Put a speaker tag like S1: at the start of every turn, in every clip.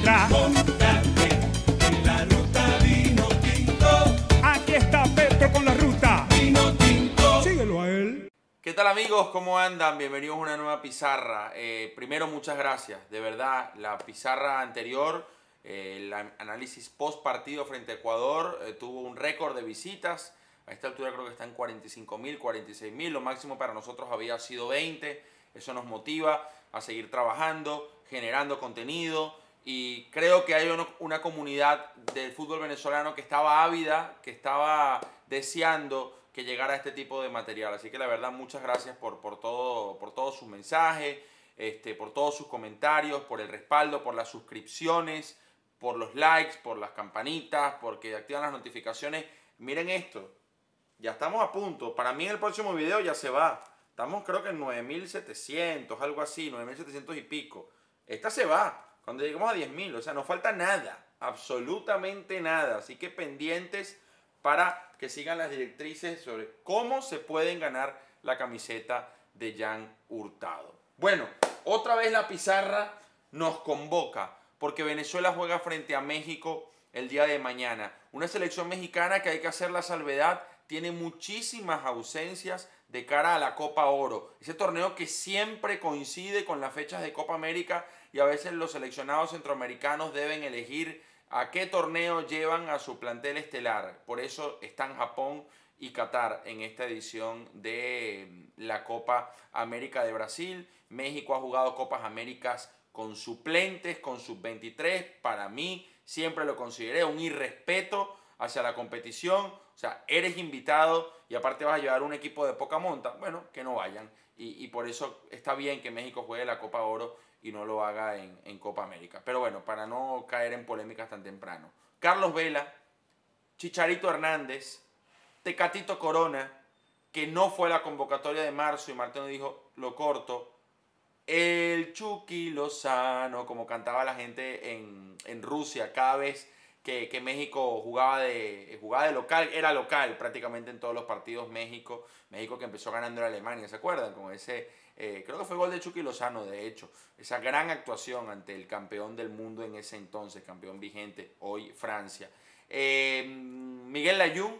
S1: atrás.
S2: Móntate en la ruta vino tinto,
S1: Aquí está Petro con la ruta.
S2: vino tinto.
S1: Síguelo a él.
S3: ¿Qué tal amigos? ¿Cómo andan? Bienvenidos a una nueva pizarra. Eh, primero, muchas gracias. De verdad, la pizarra anterior, eh, el an- análisis post partido frente a Ecuador, eh, tuvo un récord de visitas. A esta altura creo que está en 45 mil, 46 mil. Lo máximo para nosotros había sido 20. Eso nos motiva a seguir trabajando, generando contenido. Y creo que hay una comunidad del fútbol venezolano que estaba ávida, que estaba deseando que llegara este tipo de material. Así que la verdad, muchas gracias por, por, todo, por todos sus mensajes, este, por todos sus comentarios, por el respaldo, por las suscripciones, por los likes, por las campanitas, porque activan las notificaciones. Miren esto, ya estamos a punto. Para mí en el próximo video ya se va. Estamos creo que en 9700, algo así, 9700 y pico. Esta se va cuando lleguemos a 10000, o sea, no falta nada, absolutamente nada. Así que pendientes para que sigan las directrices sobre cómo se pueden ganar la camiseta de Jan Hurtado. Bueno, otra vez la pizarra nos convoca porque Venezuela juega frente a México el día de mañana. Una selección mexicana que hay que hacer la salvedad, tiene muchísimas ausencias de cara a la Copa Oro. Ese torneo que siempre coincide con las fechas de Copa América y a veces los seleccionados centroamericanos deben elegir a qué torneo llevan a su plantel estelar. Por eso están Japón y Qatar en esta edición de la Copa América de Brasil. México ha jugado Copas Américas con suplentes, con sub-23. Para mí siempre lo consideré un irrespeto hacia la competición. O sea, eres invitado y aparte vas a llevar un equipo de poca monta. Bueno, que no vayan. Y, y por eso está bien que México juegue la Copa Oro y no lo haga en, en Copa América. Pero bueno, para no caer en polémicas tan temprano. Carlos Vela, Chicharito Hernández, Tecatito Corona, que no fue la convocatoria de marzo y Martino dijo, lo corto. El Chucky Lozano, como cantaba la gente en, en Rusia cada vez que, México jugaba de, jugaba de local, era local prácticamente en todos los partidos México. México que empezó ganando a Alemania, ¿se acuerdan? Con ese, eh, creo que fue gol de Chucky Lozano, de hecho. Esa gran actuación ante el campeón del mundo en ese entonces, campeón vigente, hoy Francia. Eh, Miguel Layún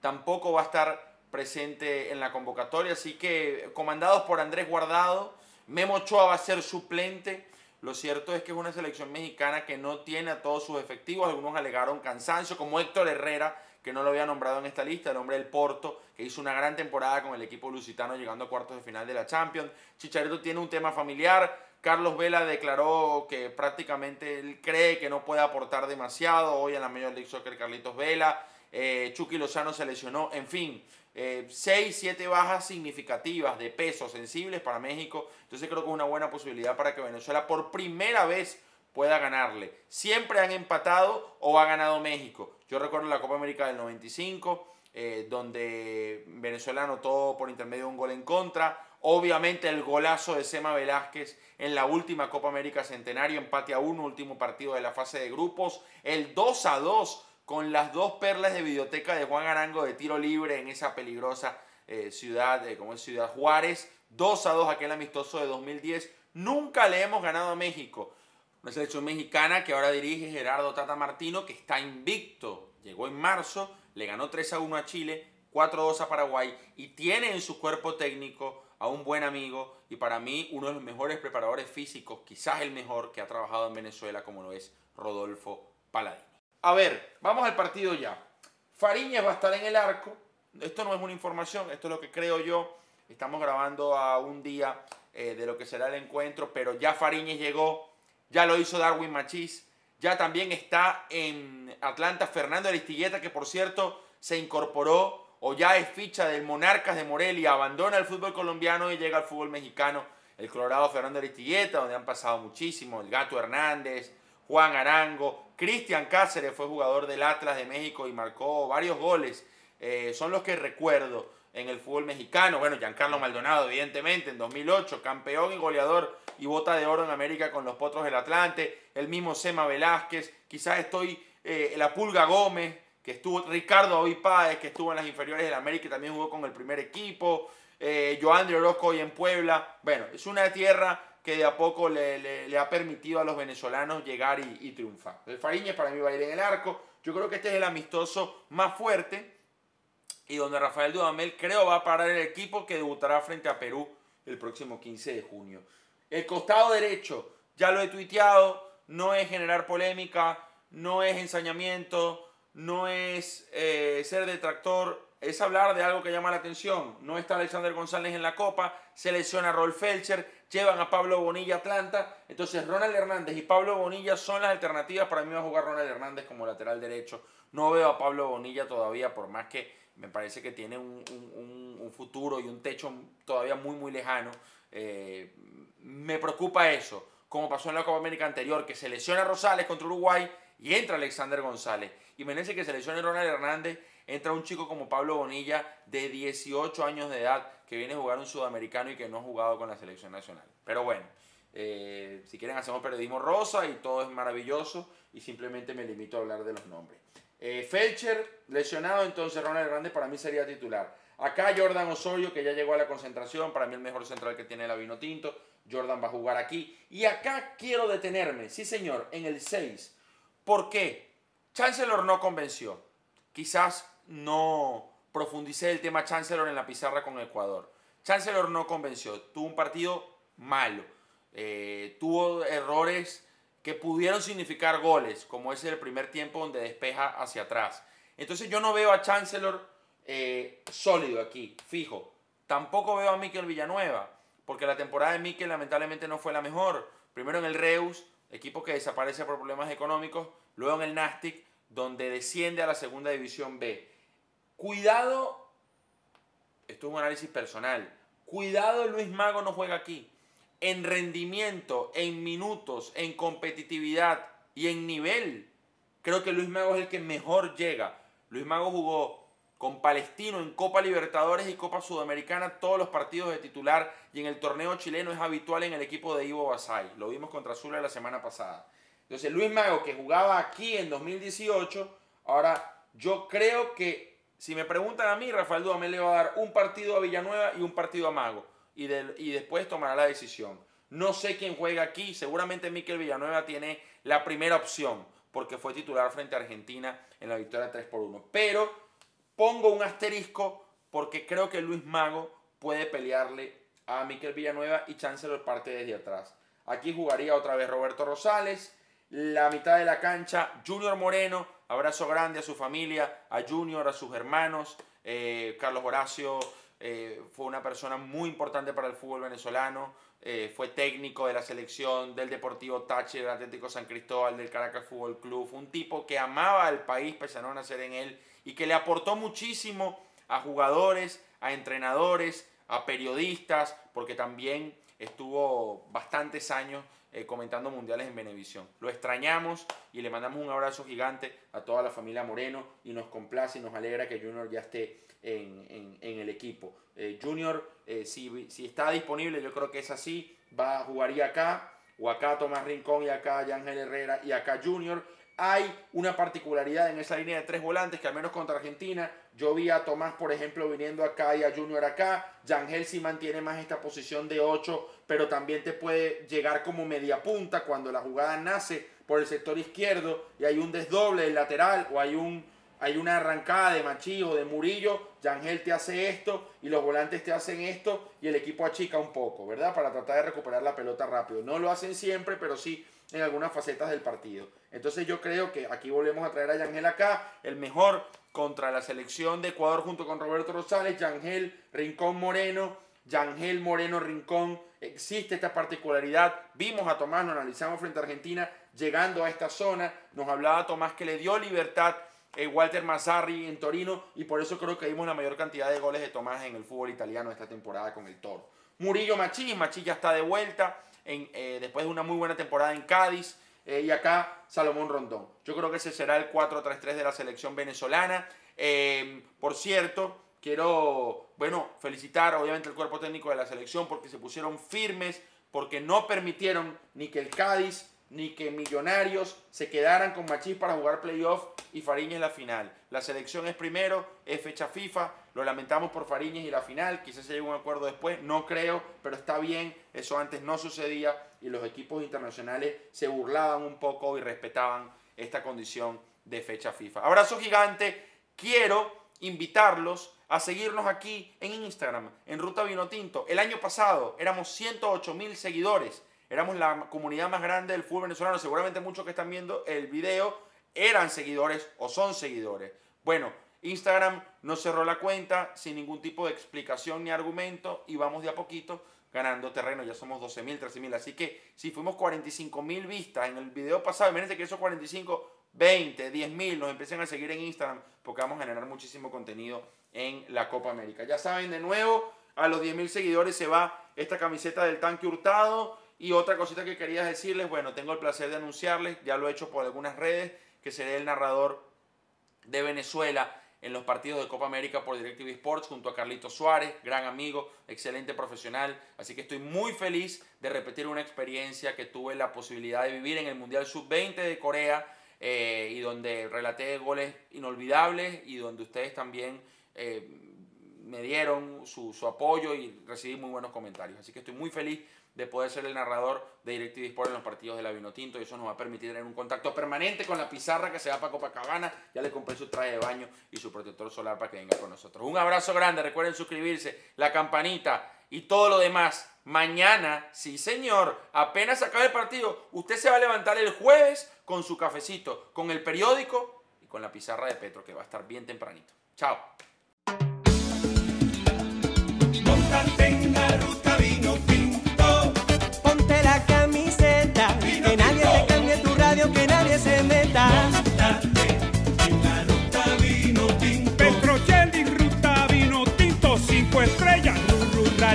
S3: tampoco va a estar presente en la convocatoria, así que comandados por Andrés Guardado, Memo Ochoa va a ser suplente. Lo cierto es que es una selección mexicana que no tiene a todos sus efectivos. Algunos alegaron cansancio, como Héctor Herrera, que no lo había nombrado en esta lista, el hombre del Porto, que hizo una gran temporada con el equipo lusitano llegando a cuartos de final de la Champions. Chicharito tiene un tema familiar. Carlos Vela declaró que prácticamente él cree que no puede aportar demasiado. Hoy en la Major League Soccer Carlitos Vela. Eh, Chucky Lozano se lesionó. En fin, eh, 6, 7 bajas significativas de peso sensibles para México. Entonces creo que es una buena posibilidad para que Venezuela por primera vez pueda ganarle. Siempre han empatado o ha ganado México. Yo recuerdo la Copa América del 95, eh, donde Venezuela anotó por intermedio un gol en contra. Obviamente el golazo de Sema Velázquez en la última Copa América Centenario, empate a uno, último partido de la fase de grupos. El 2 a 2 con las dos perlas de videoteca de Juan Arango de tiro libre en esa peligrosa eh, ciudad, eh, como es Ciudad Juárez. 2 a 2 aquel amistoso de 2010. Nunca le hemos ganado a México. Una selección mexicana que ahora dirige Gerardo Tata Martino, que está invicto. Llegó en marzo, le ganó 3 a 1 a Chile, 4 a 2 a Paraguay y tiene en su cuerpo técnico a un buen amigo y para mí uno de los mejores preparadores físicos, quizás el mejor que ha trabajado en Venezuela, como lo es Rodolfo Paladini. A ver, vamos al partido ya. Fariñas va a estar en el arco. Esto no es una información, esto es lo que creo yo. Estamos grabando a un día eh, de lo que será el encuentro, pero ya Fariñas llegó, ya lo hizo Darwin Machís, ya también está en Atlanta Fernando Aristigueta, que por cierto se incorporó o ya es ficha del Monarcas de Morelia, abandona el fútbol colombiano y llega al fútbol mexicano. El Colorado Fernando Aristigueta, donde han pasado muchísimo, el Gato Hernández, Juan Arango, Cristian Cáceres fue jugador del Atlas de México y marcó varios goles. Eh, son los que recuerdo en el fútbol mexicano. Bueno, Giancarlo Maldonado, evidentemente, en 2008, campeón y goleador y bota de oro en América con los Potros del Atlante. El mismo Sema Velázquez. Quizás estoy eh, la Pulga Gómez, que estuvo Ricardo Avi Páez, que estuvo en las inferiores del América y también jugó con el primer equipo. Eh, Joan Orozco hoy en Puebla. Bueno, es una tierra que de a poco le, ha permitido a los venezolanos llegar y, triunfar. El Fariñez para mí va a ir en el arco. Yo creo que este es el amistoso más fuerte y donde Rafael Dudamel creo va a parar el equipo que debutará frente a Perú el próximo 15 de junio. El costado derecho, ya lo he tuiteado, no es generar polémica, no es ensañamiento, no es eh, ser detractor, es hablar de algo que llama la atención. No está Alexander González en la Copa, se lesiona Rolf Felcher, llevan a Pablo Bonilla a Atlanta. Entonces Ronald Hernández y Pablo Bonilla son las alternativas. Para mí va a jugar Ronald Hernández como lateral derecho. No veo a Pablo Bonilla todavía, por más que me parece que tiene un, futuro y un techo todavía muy, muy lejano. Eh, me preocupa eso, como pasó en la Copa América anterior, que se lesiona Rosales contra Uruguay y entra Alexander González. Parece que se lesiona Ronald Hernández entra un chico como Pablo Bonilla de 18 años de edad que viene a jugar un sudamericano y que no ha jugado con la selección nacional. Pero bueno, eh, si quieren hacemos periodismo rosa y todo es maravilloso y simplemente me limito a hablar de los nombres. Eh, Felcher lesionado, entonces Ronald Hernández para mí sería titular. Acá Jordan Osorio, que ya llegó a la concentración, para mí el mejor central que tiene el Vino Tinto. Jordan va a jugar aquí. Y acá quiero detenerme, sí señor, en el 6. ¿Por qué? Chancellor no convenció. Quizás no profundicé el tema Chancellor en la pizarra con Ecuador. Chancellor no convenció, tuvo un partido malo, eh, tuvo errores que pudieron significar goles, como es el primer tiempo donde despeja hacia atrás. Entonces yo no veo a Chancellor eh, sólido aquí, fijo. Tampoco veo a Miquel Villanueva, porque la temporada de Miquel lamentablemente no fue la mejor. Primero en el Reus, equipo que desaparece por problemas económicos, luego en el Nastic, donde desciende a la segunda división B. Cuidado, esto es un análisis personal, cuidado Luis Mago no juega aquí. En rendimiento, en minutos, en competitividad y en nivel, creo que Luis Mago es el que mejor llega. Luis Mago jugó con Palestino en Copa Libertadores y Copa Sudamericana todos los partidos de titular y en el torneo chileno es habitual en el equipo de Ivo Basay. Lo vimos contra Zula la semana pasada. Entonces Luis Mago que jugaba aquí en 2018, ahora yo creo que si me preguntan a mí, Rafael Dudamel le va a dar un partido a Villanueva y un partido a Mago. Y, después tomará la decisión. No sé quién juega aquí. Seguramente Miquel Villanueva tiene la primera opción. Porque fue titular frente a Argentina en la victoria 3 por 1. Pero pongo un asterisco porque creo que Luis Mago puede pelearle a Miquel Villanueva y Chancellor parte desde atrás. Aquí jugaría otra vez Roberto Rosales. La mitad de la cancha, Junior Moreno, Abrazo grande a su familia, a Junior, a sus hermanos. Eh, Carlos Horacio eh, fue una persona muy importante para el fútbol venezolano. Eh, fue técnico de la selección del Deportivo Tachi, del Atlético San Cristóbal, del Caracas Fútbol Club. Fue un tipo que amaba al país, pese no nacer en él, y que le aportó muchísimo a jugadores, a entrenadores, a periodistas, porque también estuvo bastantes años eh, comentando mundiales en Venevisión. Lo extrañamos y le mandamos un abrazo gigante a toda la familia Moreno y nos complace y nos alegra que Junior ya esté en, el equipo. Eh, Junior, eh, si, si, está disponible, yo creo que es así, va a jugaría acá, o acá Tomás Rincón y acá Ángel Herrera y acá Junior. Hay una particularidad en esa línea de tres volantes que al menos contra Argentina yo vi a Tomás, por ejemplo, viniendo acá y a Junior acá. Yangel sí mantiene más esta posición de 8, pero también te puede llegar como media punta cuando la jugada nace por el sector izquierdo y hay un desdoble del lateral o hay, un, hay una arrancada de Machillo de Murillo. Yangel te hace esto y los volantes te hacen esto y el equipo achica un poco, ¿verdad? Para tratar de recuperar la pelota rápido. No lo hacen siempre, pero sí en algunas facetas del partido. Entonces yo creo que aquí volvemos a traer a Yangel acá, el mejor contra la selección de Ecuador junto con Roberto Rosales, Yangel Rincón Moreno, Yangel Moreno Rincón. Existe esta particularidad. Vimos a Tomás, lo analizamos frente a Argentina, llegando a esta zona. Nos hablaba Tomás que le dio libertad eh, Walter Mazzarri en Torino y por eso creo que vimos la mayor cantidad de goles de Tomás en el fútbol italiano esta temporada con el Toro. Murillo Machí, Machí ya está de vuelta en, eh, después de una muy buena temporada en Cádiz. Eh, y acá Salomón Rondón. Yo creo que ese será el 4-3-3 de la selección venezolana. Eh, por cierto, quiero, bueno, felicitar obviamente al cuerpo técnico de la selección porque se pusieron firmes, porque no permitieron ni que el Cádiz ni que Millonarios se quedaran con Machís para jugar playoff y Fariñez la final. La selección es primero, es fecha FIFA, lo lamentamos por Fariñez y la final, quizás se llegue a un acuerdo después, no creo, pero está bien, eso antes no sucedía y los equipos internacionales se burlaban un poco y respetaban esta condición de fecha FIFA. Abrazo gigante, quiero invitarlos a seguirnos aquí en Instagram, en Ruta Vinotinto. El año pasado éramos 108 mil seguidores éramos la comunidad más grande del fútbol venezolano. Seguramente muchos que están viendo el video eran seguidores o son seguidores. Bueno, Instagram no cerró la cuenta sin ningún tipo de explicación ni argumento y vamos de a poquito ganando terreno. Ya somos 12 mil, 13 mil. Así que si fuimos 45 mil vistas en el video pasado, imagínense que esos 45, 20, 10 mil nos empiecen a seguir en Instagram porque vamos a generar muchísimo contenido en la Copa América. Ya saben, de nuevo, a los 10 mil seguidores se va esta camiseta del tanque hurtado y otra cosita que quería decirles, bueno, tengo el placer de anunciarles, ya lo he hecho por algunas redes, que seré el narrador de Venezuela en los partidos de Copa América por DirecTV Sports junto a Carlito Suárez, gran amigo, excelente profesional. Así que estoy muy feliz de repetir una experiencia que tuve la posibilidad de vivir en el Mundial Sub-20 de Corea eh, y donde relaté goles inolvidables y donde ustedes también eh, me dieron su, su apoyo y recibí muy buenos comentarios. Así que estoy muy feliz de poder ser el narrador de DirecTV Sport en los partidos de la Vinotinto y eso nos va a permitir tener un contacto permanente con la pizarra que se va para Copacabana. Ya le compré su traje de baño y su protector solar para que venga con nosotros. Un abrazo grande, recuerden suscribirse, la campanita y todo lo demás. Mañana, sí señor, apenas acabe el partido, usted se va a levantar el jueves con su cafecito, con el periódico y con la pizarra de Petro que va a estar bien tempranito. Chao.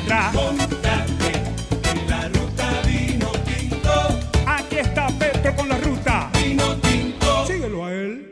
S2: Tinto.